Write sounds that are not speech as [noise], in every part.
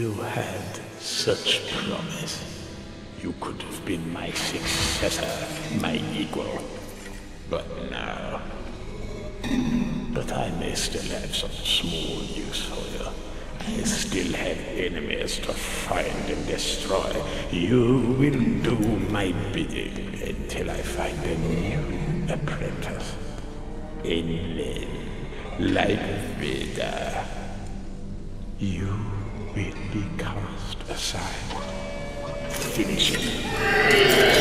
You had such promise. You could have been my successor, my equal. But now. But I may still have some small use for you. I still have enemies to find and destroy. You will do my bidding until I find a new apprentice. And then, like Vader, you be cast aside. Finish it.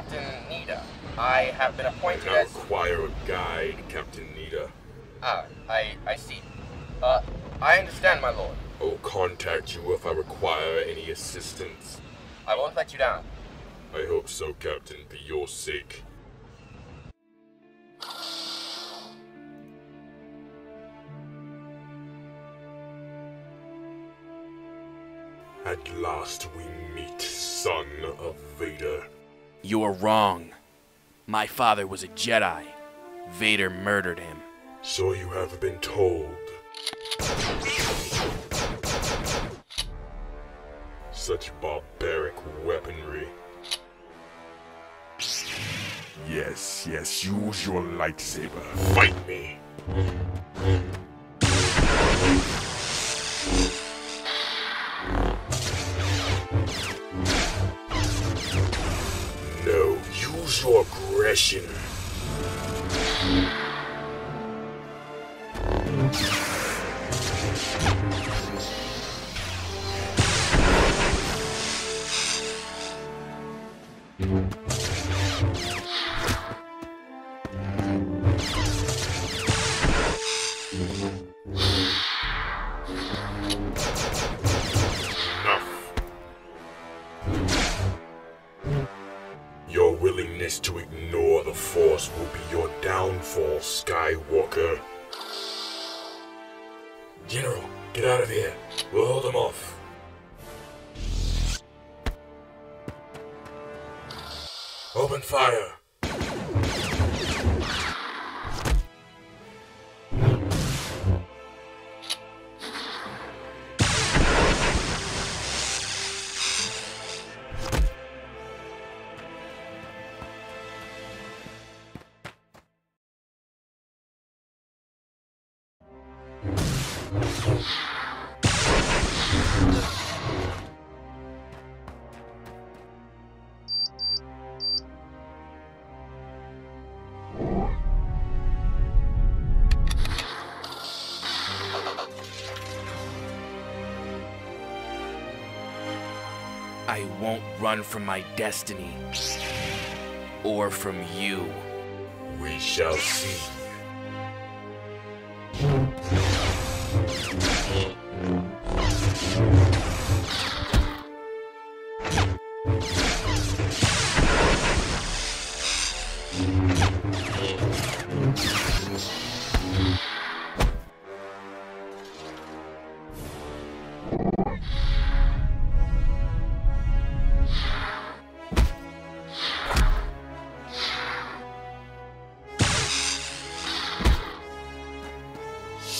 Captain Needa. I have been appointed I as. require a guide, Captain Needa. Ah, I, I see. Uh, I understand, my lord. I will contact you if I require any assistance. I won't let you down. I hope so, Captain, for your sake. At last we meet, son of Vader. You are wrong. My father was a Jedi. Vader murdered him. So you have been told. Such barbaric weaponry. Yes, yes, use your lightsaber. Fight me! Aggression. The Force will be your downfall, Skywalker. General, get out of here. We'll hold them off. Open fire. I won't run from my destiny. Or from you. We shall see.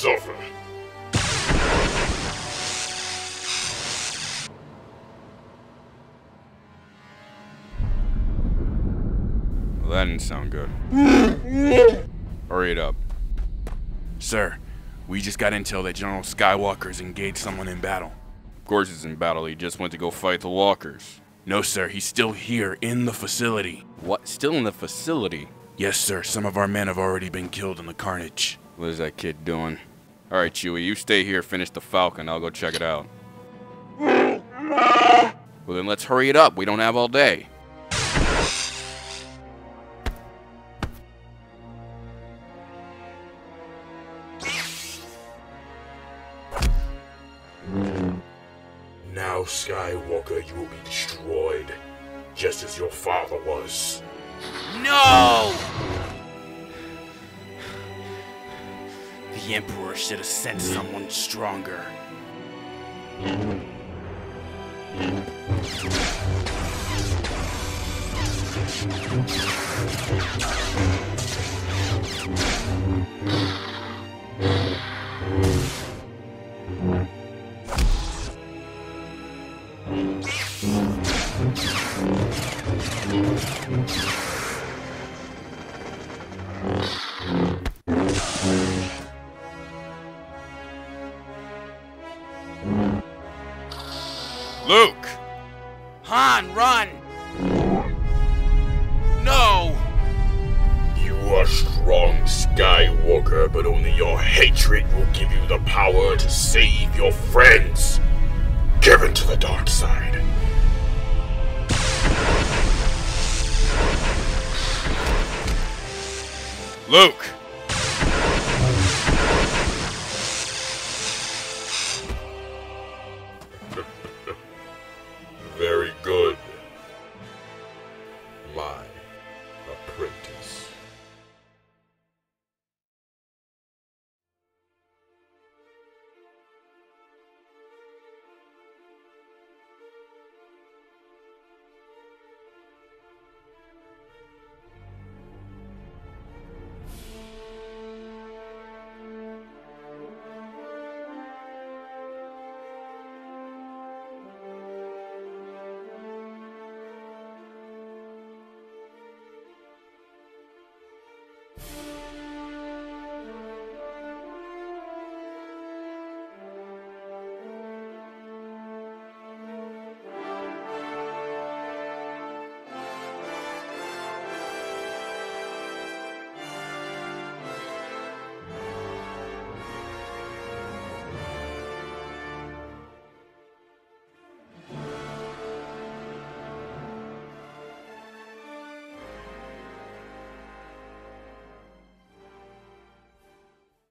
Suffer. Well, that didn't sound good. [laughs] Hurry it up. Sir, we just got intel that General Skywalker's engaged someone in battle. Of course he's in battle. He just went to go fight the walkers. No, sir, he's still here in the facility. What? Still in the facility? Yes, sir. Some of our men have already been killed in the carnage. What is that kid doing? Alright, Chewie, you stay here, finish the Falcon. I'll go check it out. Well, then let's hurry it up. We don't have all day. Now, Skywalker, you will be destroyed, just as your father was. No! The Emperor should have sent someone stronger. But only your hatred will give you the power to save your friends. Given to the dark side. Luke!